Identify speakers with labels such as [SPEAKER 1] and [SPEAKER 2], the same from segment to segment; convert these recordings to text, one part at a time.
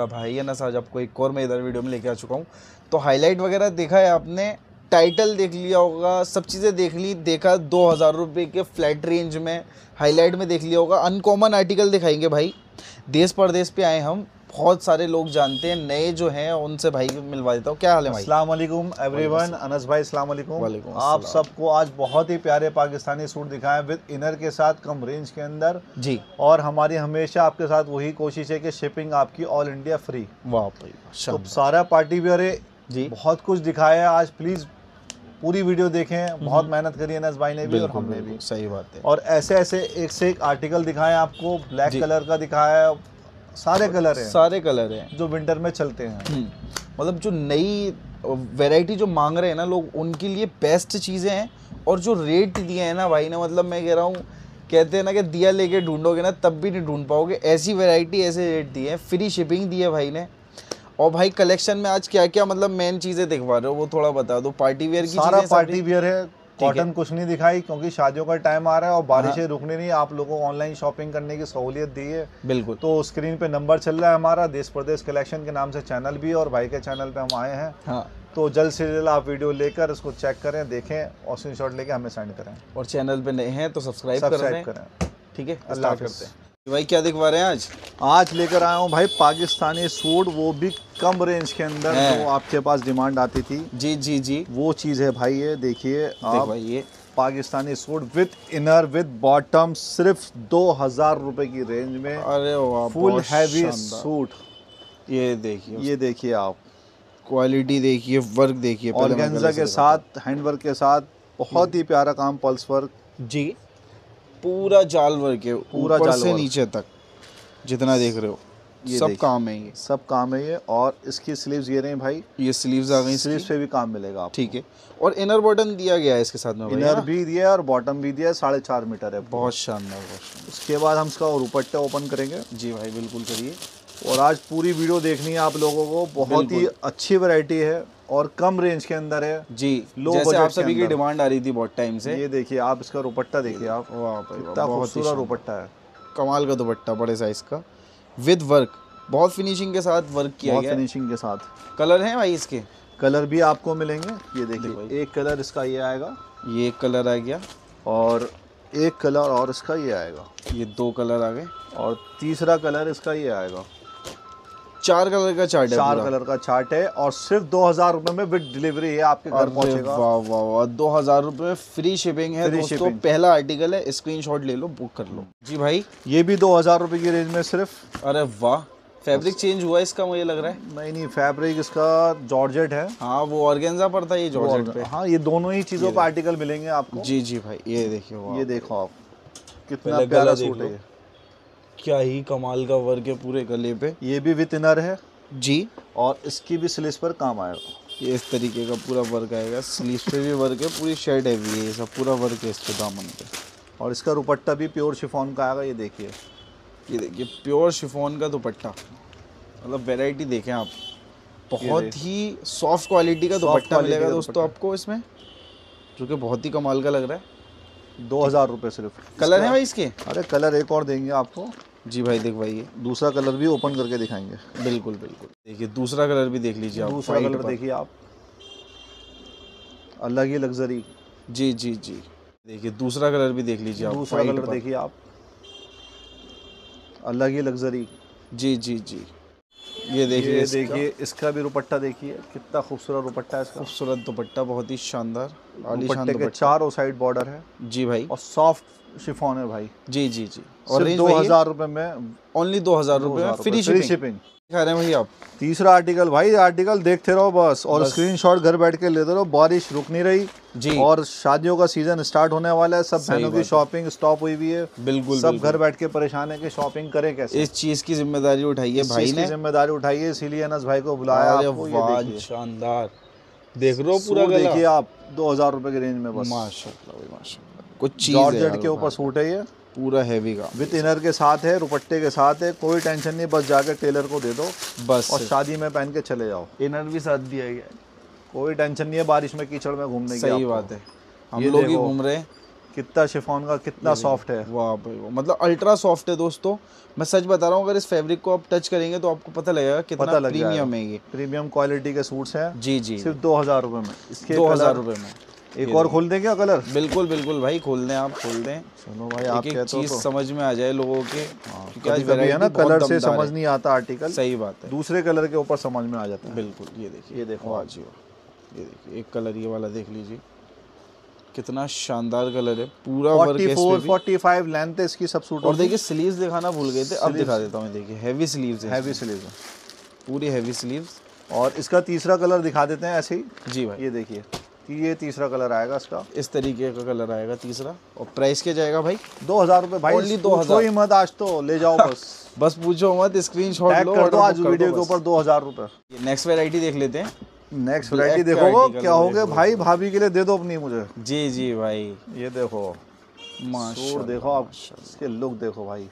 [SPEAKER 1] आपका भाई ना आज आपको एक और मैं इधर वीडियो में लेके आ चुका हूँ। तो हाईलाइट वगैरह देखा है आपने? टाइटल देख लिया होगा, सब चीज़ें देख ली, देखा दो हज़ार रुपये के फ्लैट रेंज में हाईलाइट में देख लिया होगा। अनकॉमन आर्टिकल दिखाएँगे भाई। देश परदेश पे आए हम। बहुत सारे लोग जानते हैं नए जो हैं उनसे भाई मिलवा देता हूँ। क्या हाल है भाई?
[SPEAKER 2] एवरीवन अनस भाई अस्सलाम वालेकुम। आप सबको आज बहुत ही प्यारे पाकिस्तानी सूट दिखाए विद इनर के साथ कम रेंज के अंदर।
[SPEAKER 1] जी।
[SPEAKER 2] और हमारी हमेशा आपके साथ वही कोशिश है कि शिपिंग आपकी ऑल इंडिया फ्री
[SPEAKER 1] वाह
[SPEAKER 2] तो सारा पार्टी वेयर है।
[SPEAKER 1] जी।
[SPEAKER 2] बहुत कुछ दिखाया है आज। प्लीज़ पूरी वीडियो देखें। बहुत मेहनत करी है अनस भाई ने भी और हमने भी।
[SPEAKER 1] सही बात है।
[SPEAKER 2] और ऐसे ऐसे एक से एक आर्टिकल दिखाए आपको। ब्लैक कलर का दिखाया है। सारे कलर हैं।
[SPEAKER 1] सारे कलर हैं।
[SPEAKER 2] जो विंटर में चलते हैं।
[SPEAKER 1] हम्म, मतलब जो नई वैरायटी जो मांग रहे हैं ना लोग उनके लिए बेस्ट चीज़ें हैं और जो रेट दिए हैं ना भाई ने मतलब मैं कह रहा हूँ कहते हैं ना कि दिया लेके ढूंढोगे ना तब भी नहीं ढूंढ पाओगे। ऐसी वैरायटी ऐसे रेट दिए हैं। फ्री शिपिंग दी है भाई ने। और भाई कलेक्शन में आज क्या क्या मतलब मेन चीज़ें दिखवा रहे हो वो थोड़ा बता दो। पार्टी वेयर की
[SPEAKER 2] सारा पार्टी? वियर है। कॉटन कुछ नहीं दिखाई क्योंकि शादियों का टाइम आ रहा है और बारिशें रुकने नहीं आप लोगों को ऑनलाइन शॉपिंग करने की सहूलियत दी है।
[SPEAKER 1] बिल्कुल।
[SPEAKER 2] तो स्क्रीन पे नंबर चल रहा है हमारा। देश प्रदेश कलेक्शन के नाम से चैनल भी है और भाई के चैनल पे हम आए हैं।
[SPEAKER 1] हाँ।
[SPEAKER 2] तो जल्द से जल्द आप वीडियो लेकर उसको चेक करें देखें और स्क्रीन लेके हमें सेंड करें।
[SPEAKER 1] और चैनल पे नए हैं तो सब्सक्राइब करें ठीक है
[SPEAKER 2] अल्लाह
[SPEAKER 1] करते हैं। भाई क्या दिखवा रहे हैं आज?
[SPEAKER 2] आज लेकर आया हूँ भाई पाकिस्तानी सूट वो भी कम रेंज के अंदर। जो आपके पास डिमांड आती थी।
[SPEAKER 1] जी जी जी।
[SPEAKER 2] वो चीज़ है भाई ये देखिए आप
[SPEAKER 1] भाई ये
[SPEAKER 2] Pakistani suit with inner with bottom सिर्फ़ दो हज़ार रुपए की रेंज में
[SPEAKER 1] अरे
[SPEAKER 2] फुल हैवी सूट।
[SPEAKER 1] ये देखिए
[SPEAKER 2] ये देखिए आप।
[SPEAKER 1] क्वालिटी देखिए वर्क देखिए
[SPEAKER 2] ऑर्गेन्जा के साथ हैंडवर्क के साथ बहुत ही प्यारा काम पल्स वर्क
[SPEAKER 1] जी। पूरा जाल वर्क है
[SPEAKER 2] पूरा जाल
[SPEAKER 1] से नीचे तक जितना देख रहे हो।
[SPEAKER 2] ये
[SPEAKER 1] सब काम है ये।
[SPEAKER 2] सब काम है ये और इसकी स्लीव्स ये रहे हैं भाई।
[SPEAKER 1] ये स्लीव्स आ गई
[SPEAKER 2] स्लीव्स पे भी काम मिलेगा आपको।
[SPEAKER 1] ठीक है। और इनर बटन दिया गया है इसके साथ में
[SPEAKER 2] इनर भी दिया है और बॉटम भी दिया है साढ़े चार मीटर है।
[SPEAKER 1] बहुत शानदार बहुत शानदार।
[SPEAKER 2] उसके बाद हम इसका दुपट्टा ओपन करेंगे।
[SPEAKER 1] जी भाई बिल्कुल करिए।
[SPEAKER 2] और आज पूरी वीडियो देखनी है आप लोगों को। बहुत ही अच्छी वैरायटी है। और कम रेंज के अंदर है।
[SPEAKER 1] जी
[SPEAKER 2] Low
[SPEAKER 1] जैसे आप सभी की डिमांड आ रही थी बहुत टाइम से।
[SPEAKER 2] ये देखिए आप इसका दुपट्टा देखिए आप कितना खूबसूरत। दुपट्टा है।
[SPEAKER 1] कमाल का दुपट्टा बड़े साइज़ का। विद वर्क बहुत फिनिशिंग के साथ वर्क किया
[SPEAKER 2] बहुत
[SPEAKER 1] गया
[SPEAKER 2] फिनिशिंग के साथ।
[SPEAKER 1] कलर हैं भाई इसके?
[SPEAKER 2] कलर भी आपको मिलेंगे। ये देखिए एक कलर इसका ये आएगा।
[SPEAKER 1] ये एक कलर आ गया।
[SPEAKER 2] और एक कलर और इसका ये आएगा।
[SPEAKER 1] ये दो कलर आ गए।
[SPEAKER 2] और तीसरा कलर इसका ये आएगा।
[SPEAKER 1] चार कलर का चार्ट है
[SPEAKER 2] चार कलर का चार्ट है और सिर्फ़ दो हज़ार रुपए में विद डिलीवरी है आपके घर पहुंचेगा।
[SPEAKER 1] वाह वाह वाह दो हज़ार रुपये में फ्री शिपिंग है
[SPEAKER 2] Free
[SPEAKER 1] दोस्तों
[SPEAKER 2] shipping।
[SPEAKER 1] पहला आर्टिकल है स्क्रीनशॉट ले लो बुक कर लो। जी भाई।
[SPEAKER 2] ये भी दो हज़ार रुपए की रेंज में सिर्फ़।
[SPEAKER 1] अरे वाह फैब्रिक चेंज हुआ इसका मुझे लग रहा है।
[SPEAKER 2] नहीं नहीं फैब्रिक इसका जॉर्जेट है।
[SPEAKER 1] हाँ वो ऑर्गेन्जा पर था ये जॉर्जेट पे।
[SPEAKER 2] हाँ ये दोनों ही चीज़ों पर आर्टिकल मिलेंगे आपको।
[SPEAKER 1] जी जी भाई ये देखिए
[SPEAKER 2] ये देखो आप कितना प्यारा सूट है।
[SPEAKER 1] क्या ही कमाल का वर्क है पूरे गले पे।
[SPEAKER 2] ये भी विथ इनर है?
[SPEAKER 1] जी।
[SPEAKER 2] और इसकी भी स्लीव्स पर काम आएगा
[SPEAKER 1] ये इस तरीके का पूरा वर्क आएगा स्लीव पे भी वर्क है पूरी शर्ट हैवी है ये सब पूरा वर्क है इस पे दामन पे।
[SPEAKER 2] और इसका दुपट्टा भी प्योर शिफॉन का आएगा ये देखिए।
[SPEAKER 1] ये देखिए प्योर शिफॉन का दुपट्टा। मतलब वेराइटी देखें आप। बहुत ही सॉफ्ट क्वालिटी का दुपट्टा मिलेगा दोस्तों आपको इसमें। जो कि बहुत ही कमाल का लग रहा है।
[SPEAKER 2] दो हज़ार रुपये सिर्फ़।
[SPEAKER 1] कलर है भाई इसके?
[SPEAKER 2] अरे कलर एक और देंगे आपको।
[SPEAKER 1] जी भाई दिखवाइए।
[SPEAKER 2] दूसरा कलर भी ओपन करके दिखाएँगे।
[SPEAKER 1] बिल्कुल बिल्कुल। देखिए दूसरा कलर भी देख लीजिए आप
[SPEAKER 2] दूसरा कलर देखिए आप। अलग ही लग्जरी
[SPEAKER 1] जी जी जी। देखिए दूसरा कलर भी देख लीजिए आप
[SPEAKER 2] दूसरा कलर देखिए आप। अलग ही लग्जरी
[SPEAKER 1] जी जी जी। ये देखिए
[SPEAKER 2] देखिए इसका भी दुपट्टा देखिए कितना खूबसूरत दुपट्टा है इसका।
[SPEAKER 1] खूबसूरत दुपट्टा बहुत ही शानदार आलीशान
[SPEAKER 2] दुपट्टे के चारों साइड बॉर्डर है।
[SPEAKER 1] जी भाई।
[SPEAKER 2] और सॉफ्ट शिफॉन है भाई।
[SPEAKER 1] जी जी जी। और
[SPEAKER 2] दो हज़ार रुपए में
[SPEAKER 1] ओनली दो हज़ार रुपये फ्री
[SPEAKER 2] फ्री
[SPEAKER 1] शिपिंग दिखा रहे हैं भाई आप।
[SPEAKER 2] तीसरा आर्टिकल भाई आर्टिकल देखते रहो बस। और
[SPEAKER 1] बस।
[SPEAKER 2] स्क्रीनशॉट घर बैठ के लेते रहो बारिश रुक नहीं रही।
[SPEAKER 1] जी।
[SPEAKER 2] और शादियों का सीज़न स्टार्ट होने वाला है सब बहनों की शॉपिंग स्टॉप हुई हुई है।
[SPEAKER 1] बिल्कुल
[SPEAKER 2] सब घर बैठ के परेशान है कि शॉपिंग करें कैसे?
[SPEAKER 1] इस चीज़ की ज़िम्मेदारी उठाई है भाई ने।
[SPEAKER 2] ज़िम्मेदारी उठाइए इसीलिए अनस भाई को बुलाया
[SPEAKER 1] शानदार। देख रहे हो पूरा
[SPEAKER 2] देखिए आप दो हज़ार रुपए की रेंज में बस।
[SPEAKER 1] माशाल्लाह भाई माशाल्लाह। कुछ चीज़
[SPEAKER 2] जॉर्जेट के ऊपर सूट है ये?
[SPEAKER 1] पूरा हैवी का।
[SPEAKER 2] विद इनर के साथ है दुपट्टे के साथ है कोई टेंशन नहीं बस जाके टेलर को दे दो
[SPEAKER 1] बस।
[SPEAKER 2] और शादी में पहन के चले जाओ।
[SPEAKER 1] इनर भी साथ दिया गया
[SPEAKER 2] कोई टेंशन नहीं है बारिश में कीचड़ में घूमने की
[SPEAKER 1] सही बात है। हम लोग ही घूम रहे हैं।
[SPEAKER 2] कितना शिफॉन का कितना सॉफ्ट है।
[SPEAKER 1] वाह भाई वाह मतलब अल्ट्रा सॉफ्ट है दोस्तों। मैं सच बता रहा हूँ अगर इस फैब्रिक को आप टच करेंगे तो आपको पता लगेगा
[SPEAKER 2] पता
[SPEAKER 1] कितना
[SPEAKER 2] लग
[SPEAKER 1] प्रीमियम है ये।
[SPEAKER 2] प्रीमियम क्वालिटी के सूट्स हैं।
[SPEAKER 1] जी जी।
[SPEAKER 2] सिर्फ़ दो हज़ार रुपए में। इसके
[SPEAKER 1] दो हज़ार रुपये में।
[SPEAKER 2] एक और खोल दें क्या कलर?
[SPEAKER 1] बिल्कुल बिल्कुल भाई खोल दें आप खोल दें।
[SPEAKER 2] चलो भाई आप
[SPEAKER 1] एक
[SPEAKER 2] हो
[SPEAKER 1] चीज़
[SPEAKER 2] तो
[SPEAKER 1] समझ में आ जाए लोगों के आज
[SPEAKER 2] कभी कभी है ना कलर से समझ नहीं आता आर्टिकल
[SPEAKER 1] सही बात है।
[SPEAKER 2] दूसरे कलर के ऊपर समझ में आ जाता है।
[SPEAKER 1] बिल्कुल ये देखिए।
[SPEAKER 2] ये देखो
[SPEAKER 1] वाह जी वाह। ये देखिए एक कलर ये वाला देख लीजिए। कितना शानदार कलर है पूरा वर्क है इस पे
[SPEAKER 2] 44 45 लेंथ है इसकी सब सूट
[SPEAKER 1] और देखिए स्लीव्स दिखाना भूल गए थे अब दिखा देता हूँ देखिए हैवी स्लीव्स है
[SPEAKER 2] हैवी स्लीव
[SPEAKER 1] पूरी हैवी स्लीव्स
[SPEAKER 2] और इसका तीसरा कलर दिखा देते हैं ऐसे ही।
[SPEAKER 1] जी भाई।
[SPEAKER 2] ये देखिए। ये तीसरा कलर आएगा इसका?
[SPEAKER 1] इस तरीके का कलर आएगा तीसरा। और प्राइस क्या जाएगा भाई?
[SPEAKER 2] दो हज़ार रुपए भाई
[SPEAKER 1] Only
[SPEAKER 2] पूछो
[SPEAKER 1] 2000
[SPEAKER 2] ही मत आज तो ले जाओ बस।
[SPEAKER 1] बस पूछो मत स्क्रीनशॉट
[SPEAKER 2] टैग
[SPEAKER 1] लो
[SPEAKER 2] कर दो आज वीडियो के ऊपर दो हज़ार रुपए
[SPEAKER 1] नेक्स्ट वैरायटी देख लेते हैं।
[SPEAKER 2] नेक्स्ट वैरायटी
[SPEAKER 1] article
[SPEAKER 2] क्या हो गया भाई भाभी के लिए दे दो अपनी मुझे।
[SPEAKER 1] जी जी भाई।
[SPEAKER 2] ये देखो। सूट देखो आप इसके लुक देखो भाई।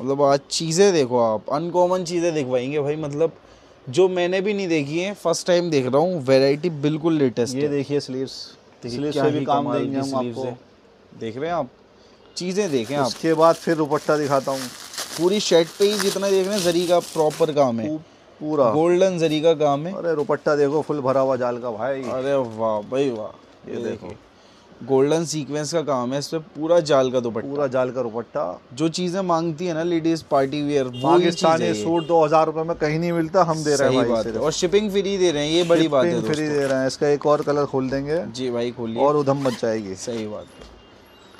[SPEAKER 1] मतलब आज चीज़ें देखो आप अनकॉमन चीज़ें दिखवाएँगे भाई मतलब जो मैंने भी नहीं देखी है फ़र्स्ट टाइम देख रहा हूँ वैरायटी बिल्कुल लेटेस्ट
[SPEAKER 2] ये देखिए स्लीव्स स्लीव्स
[SPEAKER 1] क्या
[SPEAKER 2] भी काम देंगे हम आपको।
[SPEAKER 1] देख रहे हैं आप चीज़ें देखें आप।
[SPEAKER 2] उसके बाद फिर दुपट्टा दिखाता हूँ।
[SPEAKER 1] पूरी शर्ट पे ही जितना देख रहे हैं जरी का प्रॉपर काम है।
[SPEAKER 2] पूरा।
[SPEAKER 1] गोल्डन जरी का काम है।
[SPEAKER 2] अरे दुपट्टा देखो फुल भरा हुआ जाल का भाई।
[SPEAKER 1] अरे वाह भाई वाह।
[SPEAKER 2] ये देखो।
[SPEAKER 1] गोल्डन सीक्वेंस का काम है इस पे पूरा जाल का दुपट्टा।
[SPEAKER 2] पूरा जाल का दुपट्टा।
[SPEAKER 1] जो चीज़ें मांगती है ना ladies party wear
[SPEAKER 2] Pakistani. Suit दो हज़ार रुपए में कहीं नहीं मिलता हम दे रहे हैं भाई
[SPEAKER 1] और शिपिंग फ्री दे रहे हैं ये बड़ी बात है
[SPEAKER 2] फ्री दे रहे हैं इसका एक और कलर खोल देंगे।
[SPEAKER 1] जी भाई खोलिए।
[SPEAKER 2] और उधम मच जाएगी।
[SPEAKER 1] सही बात है।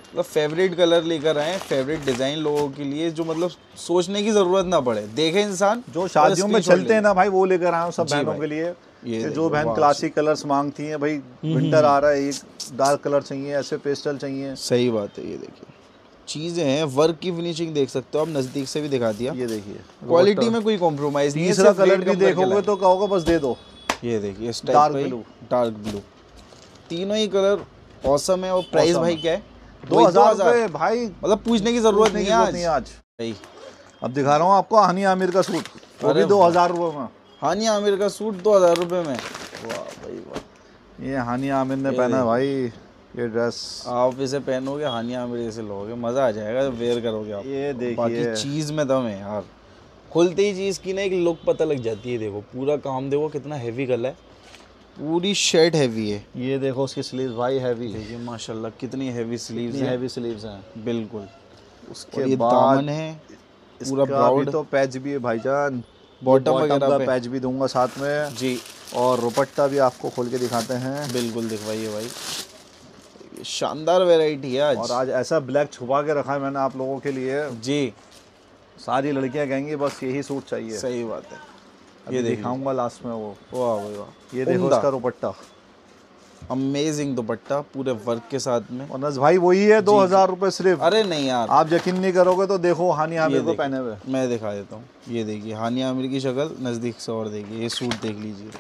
[SPEAKER 1] मतलब फेवरेट कलर लेकर आए फेवरेट डिज़ाइन लोगों के लिए जो मतलब सोचने की ज़रूरत ना पड़े। देखे इंसान
[SPEAKER 2] जो शादियों में चलते हैं ना भाई वो लेकर आए सब बहनों के लिए।
[SPEAKER 1] ये
[SPEAKER 2] जो बहन क्लासिक कलर्स मांगती हैं भाई विंटर आ रहा है एक डार्क कलर चाहिए ऐसे पेस्टल चाहिए।
[SPEAKER 1] सही बात है ये देखिए। चीज़ें हैं वर्क की फिनिशिंग देख सकते हो आप नज़दीक से भी दिखा दिया।
[SPEAKER 2] ये देखिए
[SPEAKER 1] क्वालिटी में कोई कॉम्प्रोमाइज नहीं
[SPEAKER 2] तीसरा कलर भी देखोगे तो कहोगे बस दे दो।
[SPEAKER 1] ये देखिए इस
[SPEAKER 2] Dark
[SPEAKER 1] टाइप का
[SPEAKER 2] blue।
[SPEAKER 1] डार्क ब्लू तीनों ही कलर औसम है और प्राइस भाई क्या है?
[SPEAKER 2] दो हज़ार भाई।
[SPEAKER 1] मतलब पूछने की ज़रूरत नहीं है आज।
[SPEAKER 2] अब दिखा रहा हूँ आपको हानि आमिर का सूट वो भी दो हज़ार रुपए में।
[SPEAKER 1] हानि आमिर का सूट दो हज़ार रुपये में। वाह भाई वाह।
[SPEAKER 2] ये हानि आमिर ने पहना भाई ये ड्रेस
[SPEAKER 1] आप इसे पहनोगे हानि आमिर जैसे लोगे मज़ा आ जाएगा जब वेयर करोगे आप।
[SPEAKER 2] ये
[SPEAKER 1] बाकी
[SPEAKER 2] देखिए
[SPEAKER 1] चीज़ में दम है यार। खुलते ही चीज़ की ना एक लुक पता लग जाती है देखो। पूरा काम देखो कितना हैवी कलर है। पूरी शर्ट हैवी है।
[SPEAKER 2] ये देखो उसकी स्लीव्स भाई हैवी
[SPEAKER 1] देखिए माशाल्लाह कितनी हैवी स्लीव्स हैं।
[SPEAKER 2] हैवी स्लीव्स हैं।
[SPEAKER 1] बिल्कुल।
[SPEAKER 2] उसके
[SPEAKER 1] ये
[SPEAKER 2] बाद
[SPEAKER 1] दामन है पूरा ब्राउड
[SPEAKER 2] तो पैच भी है भाईजान।
[SPEAKER 1] बॉटम वगैरह
[SPEAKER 2] का पैच भी दूँगा साथ में।
[SPEAKER 1] जी।
[SPEAKER 2] और दुपट्टा भी आपको खोल के दिखाते हैं।
[SPEAKER 1] बिल्कुल दिखवाइए भाई। शानदार वेराइटी है आज।
[SPEAKER 2] और
[SPEAKER 1] आज
[SPEAKER 2] ऐसा ब्लैक छुपा के रखा है मैंने आप लोगों के लिए।
[SPEAKER 1] जी।
[SPEAKER 2] सारी लड़कियाँ कहेंगी बस यही सूट चाहिए।
[SPEAKER 1] सही बात है।
[SPEAKER 2] ये दिखाऊँगा लास्ट में वो।
[SPEAKER 1] वाह वाह।
[SPEAKER 2] ये देखो
[SPEAKER 1] उसका
[SPEAKER 2] इसका दुपट्टा
[SPEAKER 1] अमेजिंग दुपट्टा पूरे वर्क के साथ में।
[SPEAKER 2] और भाई वही है दो हज़ार रुपये सिर्फ़।
[SPEAKER 1] अरे नहीं यार।
[SPEAKER 2] आप यकीन नहीं करोगे तो देखो हानि
[SPEAKER 1] ये
[SPEAKER 2] आमिर को पहने हुए।
[SPEAKER 1] मैं दिखा देता हूँ। ये देखिए हानिया आमिर की शक्ल नज़दीक से और देखिए ये सूट देख लीजिए।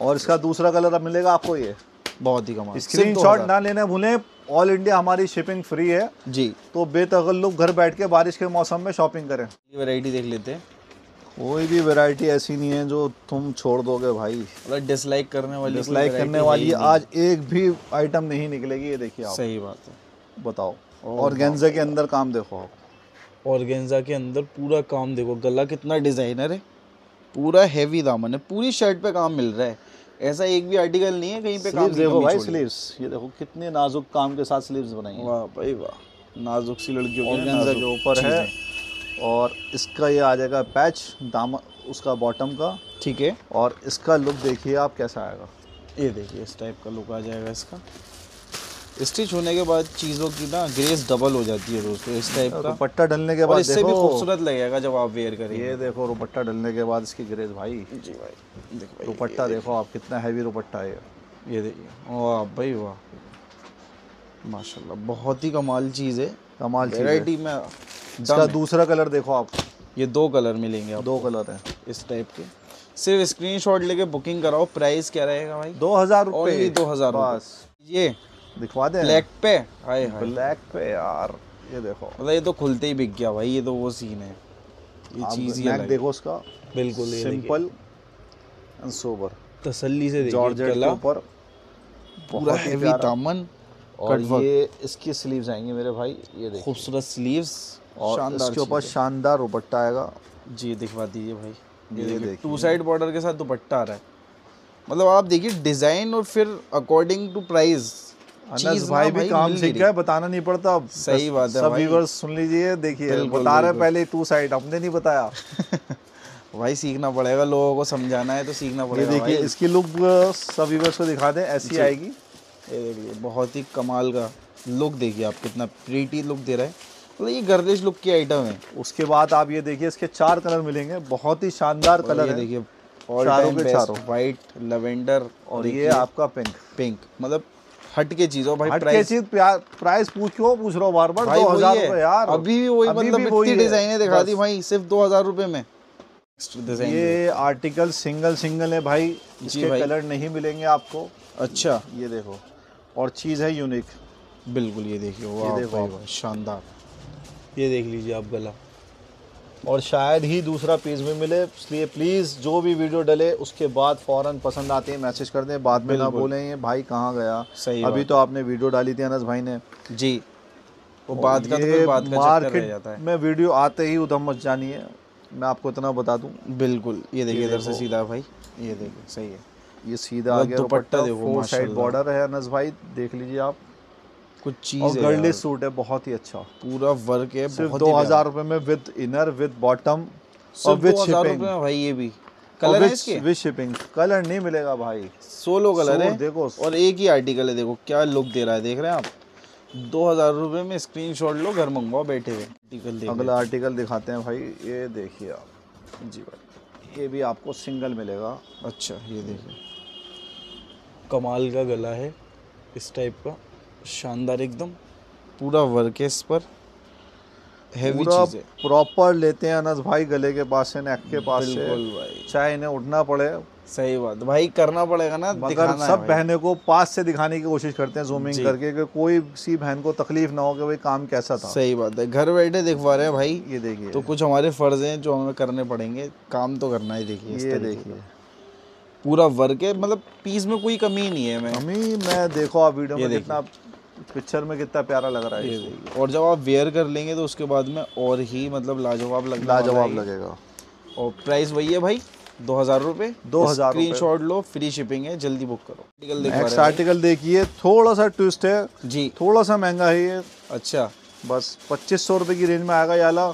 [SPEAKER 2] और इसका दूसरा कलर अब मिलेगा आपको ये।
[SPEAKER 1] बहुत ही कमाल।
[SPEAKER 2] स्क्रीनशॉट
[SPEAKER 1] 2000
[SPEAKER 2] ना लेने भूलें ऑल इंडिया हमारी शिपिंग फ्री है।
[SPEAKER 1] जी।
[SPEAKER 2] तो बेतगल्लुक घर बैठ के बारिश के मौसम में शॉपिंग करें।
[SPEAKER 1] ये वैरायटी देख लेते हैं।
[SPEAKER 2] कोई भी वैरायटी ऐसी नहीं है जो तुम छोड़ दोगे भाई।
[SPEAKER 1] मतलब डिसलाइक करने वाली
[SPEAKER 2] डिसलाइक करने वाली। आज एक भी आइटम नहीं निकलेगी ये देखिए आप।
[SPEAKER 1] सही बात है।
[SPEAKER 2] बताओ। गेंजा के अंदर काम देखो आप।
[SPEAKER 1] ऑर्गेन्जा के अंदर पूरा काम देखो। गला कितना डिज़ाइनर है। पूरा हैवी दामन है। पूरी शर्ट पे काम मिल रहा है। ऐसा एक भी आर्टिकल नहीं है कहीं पे काम
[SPEAKER 2] देखो भाई। स्लीव्स ये देखो कितने नाजुक काम के साथ स्लीव्स बनाई
[SPEAKER 1] वाह भाई वाह। नाजुक सी लड़कियों के
[SPEAKER 2] ऑर्गेन्जा के ऊपर है। और इसका ये आ जाएगा पैच दाम उसका बॉटम का।
[SPEAKER 1] ठीक है।
[SPEAKER 2] और इसका लुक देखिए आप कैसा आएगा।
[SPEAKER 1] ये देखिए इस टाइप का लुक आ जाएगा इसका। स्टिच होने के बाद चीज़ों की ना ग्रेस डबल हो जाती है दोस्तों इस टाइप का।
[SPEAKER 2] दुपट्टा डलने के बाद
[SPEAKER 1] इससे भी खूबसूरत लगेगा जब आप वेयर करेंगे।
[SPEAKER 2] ये देखो दुपट्टा डलने के बाद इसकी ग्रेस भाई।
[SPEAKER 1] जी भाई देखो
[SPEAKER 2] दुपट्टा देखो आप कितना हैवी दुपट्टा है ये।
[SPEAKER 1] ये देखिए वाह भाई वाह। माशाल्लाह बहुत ही कमाल चीज़ है।
[SPEAKER 2] कमाल।
[SPEAKER 1] वैरायटी में
[SPEAKER 2] इसका दूसरा कलर देखो आप।
[SPEAKER 1] ये दो कलर मिलेंगे आप
[SPEAKER 2] दो कलर हैं।
[SPEAKER 1] इस टाइप के। सिर्फ़ स्क्रीनशॉट लेके बुकिंग कराओ। प्राइस क्या रहेगा भाई?
[SPEAKER 2] दो हज़ार
[SPEAKER 1] ओनली
[SPEAKER 2] रुपये
[SPEAKER 1] दो हज़ार
[SPEAKER 2] बस।
[SPEAKER 1] ये।
[SPEAKER 2] दिखवा दे।
[SPEAKER 1] ब्लैक पे? हाय हाय।
[SPEAKER 2] ब्लैक पे यार। ये देखो।
[SPEAKER 1] मतलब ये तो खुलते ही बिक गया भाई। ये तो वो सीन है। ये चीज़ ही।
[SPEAKER 2] देखो उसका।
[SPEAKER 1] बिल्कुल
[SPEAKER 2] सिंपल एंड सोबर
[SPEAKER 1] तसल्ली से देखिए
[SPEAKER 2] जॉर्जेट के ऊपर।
[SPEAKER 1] पूरा हैवी दामन।
[SPEAKER 2] और ये इसकी स्लीव्स आएँगी मेरे भाई ये देखो
[SPEAKER 1] खूबसूरत स्लीव्स
[SPEAKER 2] और इसके ऊपर शानदार दुपट्टा आएगा।
[SPEAKER 1] जी दिखवा दीजिए भाई।
[SPEAKER 2] ये
[SPEAKER 1] देखिए।
[SPEAKER 2] देखिए।
[SPEAKER 1] टू साइड बॉर्डर के साथ दुपट्टा आ रहा है। मतलब आप देखिए डिज़ाइन और फिर अकॉर्डिंग टू प्राइस
[SPEAKER 2] अनस भाई भी काम सीख गए बताना नहीं पड़ता अब।
[SPEAKER 1] सही बात है
[SPEAKER 2] सब
[SPEAKER 1] भाई।
[SPEAKER 2] व्यूअर्स सुन लीजिए देखिए बता रहे पहले टू साइड हमने नहीं बताया।
[SPEAKER 1] भाई सीखना पड़ेगा लोगों को समझाना है तो सीखना पड़ेगा
[SPEAKER 2] देखिए इसकी लुक सब व्यूअर्स को दिखा दें ऐसी आएगी।
[SPEAKER 1] देखिए बहुत ही कमाल का लुक देखिए आप कितना प्रीटी लुक दे रहा है। मतलब ये गर्लिश लुक की आइटम है।
[SPEAKER 2] उसके बाद आप ये देखिए इसके चार कलर मिलेंगे बहुत ही शानदार कलर
[SPEAKER 1] ये
[SPEAKER 2] है।
[SPEAKER 1] देखिए ऑल
[SPEAKER 2] चारों के चारों।
[SPEAKER 1] वाइट लेवेंडर
[SPEAKER 2] और ये आपका पिंक
[SPEAKER 1] पिंक मतलब हट के चीज़ों भाई
[SPEAKER 2] हट के
[SPEAKER 1] प्राइस
[SPEAKER 2] चीज़ प्राइस पूछ क्यों पूछ रहा हूँ बार बार दो हज़ार रुपए यार।
[SPEAKER 1] अभी भी वही मतलब इतनी
[SPEAKER 2] है।
[SPEAKER 1] डिजाइने दिखा दी भाई सिर्फ़ दो हज़ार रुपए में।
[SPEAKER 2] ये आर्टिकल सिंगल सिंगल है भाई इसके
[SPEAKER 1] भाई।
[SPEAKER 2] कलर नहीं मिलेंगे आपको।
[SPEAKER 1] अच्छा।
[SPEAKER 2] ये देखो। और चीज़ है यूनिक
[SPEAKER 1] बिल्कुल ये देखिए वाह
[SPEAKER 2] देखो
[SPEAKER 1] भाई वाह शानदार। ये देख लीजिए आप गला।
[SPEAKER 2] और शायद ही दूसरा पीस भी मिले इसलिए प्लीज़ जो भी वीडियो डले उसके बाद फ़ौरन पसंद आते हैं मैसेज कर दें बाद में ना। बोलें ये भाई कहाँ गया?
[SPEAKER 1] सही
[SPEAKER 2] अभी तो आपने वीडियो डाली थी अनस भाई ने।
[SPEAKER 1] जी। वो बात का तो बात का चक्कर रह
[SPEAKER 2] मार्केट
[SPEAKER 1] जाता है।
[SPEAKER 2] में वीडियो आते ही उधम मच जानी है। मैं आपको इतना बता दूँ।
[SPEAKER 1] बिल्कुल ये देखिए इधर से सीधा भाई। ये देखिए सही है।
[SPEAKER 2] ये सीधा आ गया
[SPEAKER 1] दुपट्टा देखो,
[SPEAKER 2] फोर साइड बॉर्डर है अनस भाई देख लीजिए आप।
[SPEAKER 1] कुछ चीज़
[SPEAKER 2] और
[SPEAKER 1] यार,
[SPEAKER 2] सूट है बहुत ही अच्छा।
[SPEAKER 1] पूरा वर्क है
[SPEAKER 2] सिर्फ़ दो हज़ार रुपए में विद इनर विद बॉटम और विद शिपिंग
[SPEAKER 1] भाई ये भी। कलर है इसके?
[SPEAKER 2] विद शिपिंग कलर नहीं मिलेगा भाई।
[SPEAKER 1] सोलो कलर है।
[SPEAKER 2] देखो।
[SPEAKER 1] और एक ही आर्टिकल है देखो क्या लुक दे रहा है देख रहे हैं आप? दो हज़ार रुपए में स्क्रीनशॉट लो घर मंगवाओ बैठे हुए। आर्टिकल
[SPEAKER 2] अगला आर्टिकल दिखाते हैं भाई ये देखिए आप।
[SPEAKER 1] जी भाई
[SPEAKER 2] ये भी आपको सिंगल मिलेगा।
[SPEAKER 1] अच्छा ये देखिए कमाल का गला है इस टाइप का। शानदार एकदम। पूरा वर्क है इस पर हैवी चीज़। है
[SPEAKER 2] प्रॉपर लेते हैं अनस भाई गले के पास से नेक के पास से।
[SPEAKER 1] भाई।
[SPEAKER 2] चाहे इन्हें उठना पड़े।
[SPEAKER 1] सही बात। भाई करना पड़ेगा ना
[SPEAKER 2] मगर सब। बहनों को पास से दिखाने की कोशिश करते हैं जूमिंग करके कि कोई सी बहन को तकलीफ़ ना हो कि भाई काम कैसा था।
[SPEAKER 1] सही बात है। घर बैठे दिखवा रहे हैं भाई।
[SPEAKER 2] ये देखिए।
[SPEAKER 1] तो कुछ हमारे फ़र्ज़ हैं जो हमें करने पड़ेंगे। काम तो करना ही देखिए
[SPEAKER 2] ये देखिए।
[SPEAKER 1] पूरा वर्क है मतलब पीस में कोई कमी नहीं है मैं।
[SPEAKER 2] हमी मैं देखो आप वीडियो में कितना पिक्चर में कितना प्यारा लग रहा है
[SPEAKER 1] ये
[SPEAKER 2] ये
[SPEAKER 1] और जब आप वेयर कर लेंगे तो उसके बाद में और ही मतलब लाजवाब लगने
[SPEAKER 2] लाजवाब लगेगा।
[SPEAKER 1] और प्राइस वही है भाई दो हज़ार रुपये
[SPEAKER 2] 2000 रुपए।
[SPEAKER 1] स्क्रीनशॉट लो फ्री शिपिंग है जल्दी बुक करो। आर्टिकल
[SPEAKER 2] नेक्स्ट आर्टिकल देखिए थोड़ा सा ट्विस्ट है।
[SPEAKER 1] जी।
[SPEAKER 2] थोड़ा सा महँगा है ये।
[SPEAKER 1] अच्छा।
[SPEAKER 2] बस पच्चीस सौ रुपये की रेंज में आएगा याला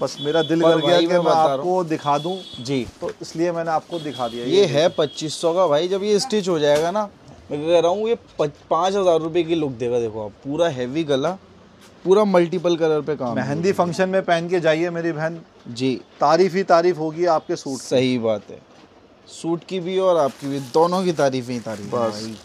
[SPEAKER 2] बस मेरा दिल कर गया कि
[SPEAKER 1] मैं
[SPEAKER 2] आपको दिखा दूँ।
[SPEAKER 1] जी।
[SPEAKER 2] तो इसलिए मैंने आपको दिखा दिया।
[SPEAKER 1] ये ये है पच्चीस सौ का भाई जब ये स्टिच हो जाएगा ना मैं कह रहा हूँ ये पाँच हज़ार रुपये की लुक देगा देखो आप पूरा हैवी गला पूरा मल्टीपल कलर पे काम
[SPEAKER 2] मेहंदी फ़ंक्शन में पहन के जाइए मेरी बहन।
[SPEAKER 1] जी।
[SPEAKER 2] तारीफ़ ही तारीफ़ होगी आपके सूट
[SPEAKER 1] सही बात है। सूट की भी और आपकी भी दोनों की तारीफ़ ही तारीफ़
[SPEAKER 2] बस।
[SPEAKER 1] भाई।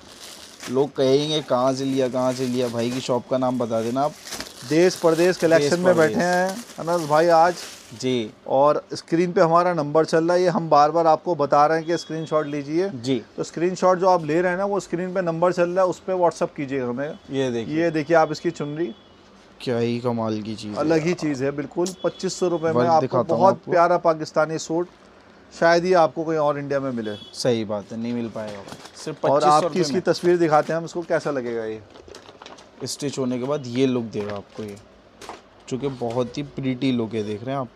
[SPEAKER 1] लोग कहेंगे कहाँ से लिया कहाँ से लिया? भाई की शॉप का नाम बता देना आप।
[SPEAKER 2] देश प्रदेश कलेक्शन में बैठे हैं अनस भाई आज।
[SPEAKER 1] जी।
[SPEAKER 2] और स्क्रीन पे हमारा नंबर चल रहा है ये हम बार बार आपको बता रहे हैं कि स्क्रीनशॉट लीजिए।
[SPEAKER 1] जी।
[SPEAKER 2] तो स्क्रीनशॉट जो आप ले रहे हैं ना वो स्क्रीन पे नंबर चल रहा है उस पर व्हाट्सअप कीजिए हमें।
[SPEAKER 1] ये देखिए।
[SPEAKER 2] ये देखिए आप इसकी चुनरी।
[SPEAKER 1] क्या ही कमाल की चीज़
[SPEAKER 2] अलग ही चीज़ है बिल्कुल। पच्चीस सौ रुपये में आपको बहुत प्यारा पाकिस्तानी सूट शायद ही आपको कहीं और इंडिया में मिले।
[SPEAKER 1] सही बात है नहीं मिल पाएगा। सिर्फ़
[SPEAKER 2] और आपकी इसकी तस्वीर दिखाते हैं हम इसको कैसा लगेगा ये?
[SPEAKER 1] स्टिच होने के बाद ये लुक देगा आपको ये। चूँकि बहुत ही प्रीटी लुक है देख रहे हैं आप।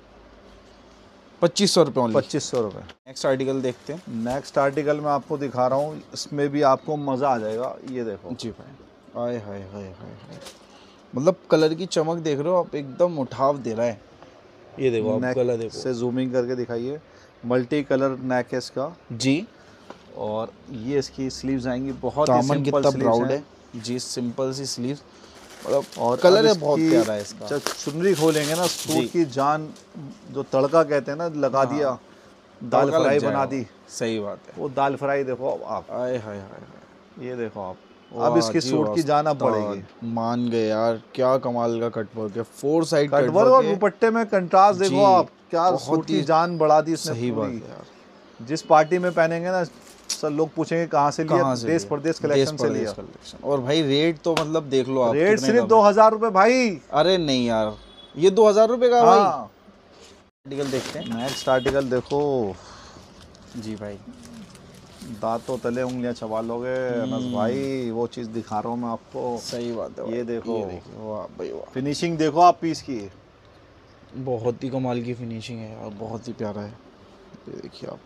[SPEAKER 1] पच्चीस सौ रुपये
[SPEAKER 2] पच्चीस सौ रुपये
[SPEAKER 1] नेक्स्ट आर्टिकल देखते हैं।
[SPEAKER 2] नेक्स्ट आर्टिकल मैं आपको दिखा रहा हूँ इसमें भी आपको मज़ा आ जाएगा ये देखो।
[SPEAKER 1] जी भाई। आय हाय हाय हाय हाय। मतलब कलर की चमक देख रहे हो आप एकदम उठाव दे रहा है। ये देखो आप गला देखो।
[SPEAKER 2] से जूमिंग करके दिखाइए। मल्टी कलर नेक है इसका।
[SPEAKER 1] जी।
[SPEAKER 2] और ये इसकी स्लीव्स आएँगी बहुत ही सिंपल
[SPEAKER 1] ब्राउड
[SPEAKER 2] हैं।
[SPEAKER 1] है जी सिंपल सी स्लीव मतलब
[SPEAKER 2] और
[SPEAKER 1] कलर है बहुत प्यारा है इसका।
[SPEAKER 2] जब चुनरी खोलेंगे ना सूट की जान जो तड़का कहते हैं ना लगा दिया दाल फ्राई बना दी।
[SPEAKER 1] सही बात है।
[SPEAKER 2] वो दाल फ्राई देखो आप।
[SPEAKER 1] आए हाय हाय हाय
[SPEAKER 2] ये देखो आप। अब इसकी सूट की जान अब पड़ेगी
[SPEAKER 1] मान गए यार क्या कमाल का कटवर्क है। फोर साइड
[SPEAKER 2] कटवर्क और दुपट्टे में कंट्रास्ट देखो आप। क्या सूट की जान बढ़ा दी इसने
[SPEAKER 1] सही बात है यार।
[SPEAKER 2] जिस पार्टी में पहनेंगे ना सब लोग पूछेंगे कहाँ से लिया
[SPEAKER 1] से
[SPEAKER 2] देश प्रदेश कलेक्शन से लिया।
[SPEAKER 1] collection। और भाई रेट तो मतलब देख लो आप
[SPEAKER 2] रेट सिर्फ़ दो हज़ार रुपए भाई।
[SPEAKER 1] अरे नहीं यार ये दो हज़ार रुपए का है। भाई आर्टिकल देखते हैं।
[SPEAKER 2] नेक्स्ट आर्टिकल देखो।
[SPEAKER 1] जी भाई।
[SPEAKER 2] दांतों तले उंगलियाँ चबा लोगे अनस भाई वो चीज़ दिखा रहा हूँ मैं आपको।
[SPEAKER 1] सही बात है
[SPEAKER 2] ये देखो।
[SPEAKER 1] वाह भाई वाह।
[SPEAKER 2] फिनिशिंग देखो आप पीस की।
[SPEAKER 1] बहुत ही कमाल की फिनिशिंग है यार बहुत ही प्यारा है। ये देखिए आप।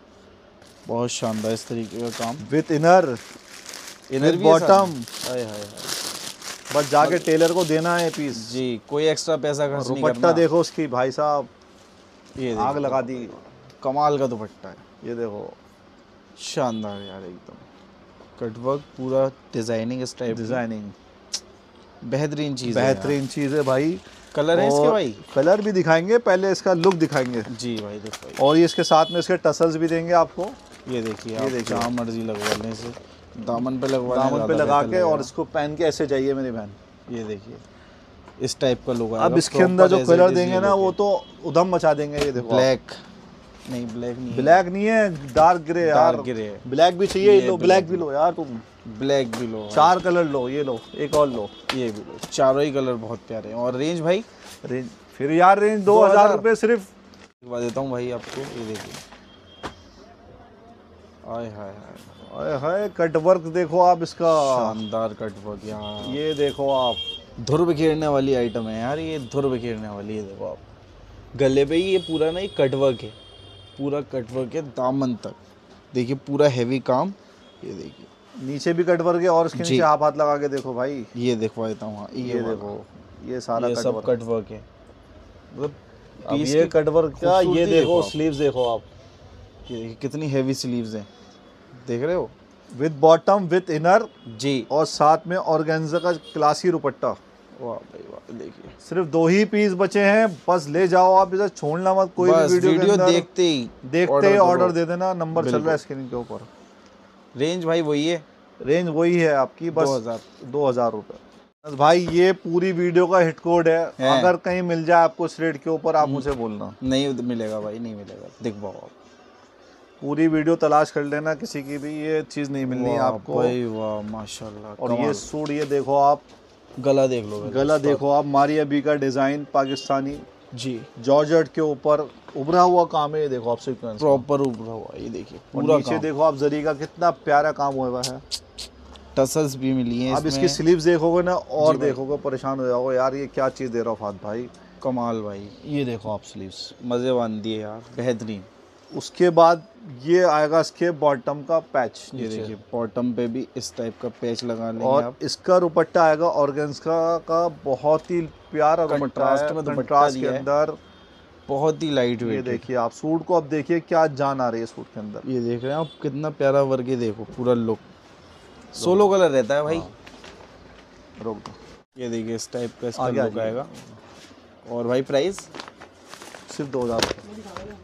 [SPEAKER 1] बहुत शानदार इस तरीके का काम।
[SPEAKER 2] विथ इनर
[SPEAKER 1] इनर हाय
[SPEAKER 2] बस जाके टेलर को देना है पीस
[SPEAKER 1] जी कोई एक्स्ट्रा पैसा खर्च नहीं करना।
[SPEAKER 2] देखो उसकी भाई साहब।
[SPEAKER 1] ये
[SPEAKER 2] आग लगा दी।
[SPEAKER 1] कमाल का दुपट्टा है।
[SPEAKER 2] ये देखो।
[SPEAKER 1] शानदार यार एकदम। कटवर्क पूरा डिज़ाइनिंग इस टाइप
[SPEAKER 2] डिज़ाइनिंग
[SPEAKER 1] बेहतरीन चीज़
[SPEAKER 2] बेहतरीन चीज़ है भाई।
[SPEAKER 1] कलर है इसके भाई?
[SPEAKER 2] कलर भी दिखाएँगे पहले इसका लुक दिखाएँगे।
[SPEAKER 1] जी भाई देखो
[SPEAKER 2] और ये इसके साथ में इसके टसल्स भी देंगे आपको।
[SPEAKER 1] ये देखिए
[SPEAKER 2] ये देखिए।
[SPEAKER 1] जहाँ मर्ज़ी लगवा लें इसे। दामन पे लगवा
[SPEAKER 2] दामन पे लगा के और इसको पहन के ऐसे जाइए मेरी बहन।
[SPEAKER 1] ये देखिए। इस टाइप का लुक
[SPEAKER 2] अब इसके अंदर जो कलर देंगे ना वो तो उधम मचा देंगे ये देखो
[SPEAKER 1] ब्लैक नहीं ब्लैक नहीं
[SPEAKER 2] ब्लैक नहीं है डार्क ग्रे यार।
[SPEAKER 1] ग्रे
[SPEAKER 2] ब्लैक भी चाहिए लो ब्लैक भी लो यार तुम।
[SPEAKER 1] ब्लैक भी लो।
[SPEAKER 2] चार कलर लो ये लो एक और लो।
[SPEAKER 1] ये भी लो। चारों ही कलर बहुत प्यारे हैं। और रेंज भाई?
[SPEAKER 2] रेंज फिर यार रेंज दो हज़ार रुपये सिर्फ़।
[SPEAKER 1] दिखवा देता हूँ भाई आपको ये देखिए। आय हाय हाय
[SPEAKER 2] हाय कट वर्क देखो आप इसका।
[SPEAKER 1] शानदार कटवर्क यहाँ
[SPEAKER 2] ये देखो आप।
[SPEAKER 1] धुर बिखेरने वाली आइटम है यार ये धुर बिखेरने वाली है देखो आप। गले पे ही ये पूरा ना ये कटवर्क है। पूरा कटवर्क है दामन तक। देखिए पूरा हैवी काम। ये देखिए।
[SPEAKER 2] नीचे भी कट वर्क है और इसके नीचे आप हाथ लगा के देखो भाई।
[SPEAKER 1] ये देखवा देता हूँ हाँ,
[SPEAKER 2] ये देखो। ये सारा
[SPEAKER 1] ये
[SPEAKER 2] कट
[SPEAKER 1] सब
[SPEAKER 2] वर्क
[SPEAKER 1] है। मतलब
[SPEAKER 2] अब ये कट वर्क का ये देखो। स्लीव्स देखो आप।
[SPEAKER 1] कितनी हैवी स्लीव्स हैं। देख रहे हो?
[SPEAKER 2] विद बॉटम विद इनर
[SPEAKER 1] जी।
[SPEAKER 2] और साथ में ऑर्गेन्जा का क्लासी दुपट्टा।
[SPEAKER 1] वाह भाई वाह देखिए।
[SPEAKER 2] सिर्फ़ दो ही पीस बचे हैं। बस ले जाओ आप इधर छोड़ना मत। कोई भी वीडियो, के
[SPEAKER 1] वीडियो देखते ही
[SPEAKER 2] देखते ही ऑर्डर दे देना। नंबर चल रहा है स्क्रीन के ऊपर।
[SPEAKER 1] रेंज भाई वही है।
[SPEAKER 2] रेंज वही है आपकी। बस
[SPEAKER 1] 2000
[SPEAKER 2] दो हज़ार रुपये बस भाई ये पूरी वीडियो का हिट कोड है।
[SPEAKER 1] है।
[SPEAKER 2] अगर कहीं मिल जाए आपको इस रेट के ऊपर आप मुझे बोलना।
[SPEAKER 1] नहीं मिलेगा भाई नहीं मिलेगा। दिखवाओ आप।
[SPEAKER 2] पूरी वीडियो तलाश कर लेना किसी की भी ये चीज़ नहीं मिलनी आपको।
[SPEAKER 1] भाई वाह माशाल्लाह
[SPEAKER 2] और ये सूट ये देखो आप।
[SPEAKER 1] गला देख लो।
[SPEAKER 2] गला देखो आप मारिया बी का डिज़ाइन पाकिस्तानी।
[SPEAKER 1] जी।
[SPEAKER 2] जॉर्जेट के ऊपर उभरा हुआ काम है ये देखो आप सीक्वेंस
[SPEAKER 1] प्रॉपर उभरा हुआ ये देखिए पूरा
[SPEAKER 2] नीचे देखो आप जरी का कितना प्यारा काम हुआ है।
[SPEAKER 1] टसल्स भी मिली हैं
[SPEAKER 2] अब इसकी स्लीव्स देखोगे ना और देखोगे परेशान हो जाओगे यार ये क्या चीज़ दे रहा हो फात भाई।
[SPEAKER 1] कमाल भाई
[SPEAKER 2] ये देखो आप स्लीव्स
[SPEAKER 1] मज़े बाँध दिए यार बेहतरीन
[SPEAKER 2] उसके बाद ये आएगा इसके बॉटम का पैच
[SPEAKER 1] ये देखिए बॉटम पे भी इस टाइप का पैच लगा लेंगे
[SPEAKER 2] और
[SPEAKER 1] आप।
[SPEAKER 2] इसका दुपट्टा आएगा ऑर्गेन्स का का बहुत ही प्यारा है
[SPEAKER 1] में दुपट्टा
[SPEAKER 2] कंट्रास्ट के अंदर।
[SPEAKER 1] बहुत ही लाइट वेट ये
[SPEAKER 2] देखिए आप सूट को अब देखिए क्या जान आ रही है सूट के अंदर।
[SPEAKER 1] ये देख रहे हैं आप कितना प्यारा वर्क है देखो पूरा लुक सोलो कलर रहता है भाई।
[SPEAKER 2] रोक दो।
[SPEAKER 1] ये देखिए इस टाइप का इसका लुक आएगा। और भाई प्राइस
[SPEAKER 2] सिर्फ़ दो हज़ार।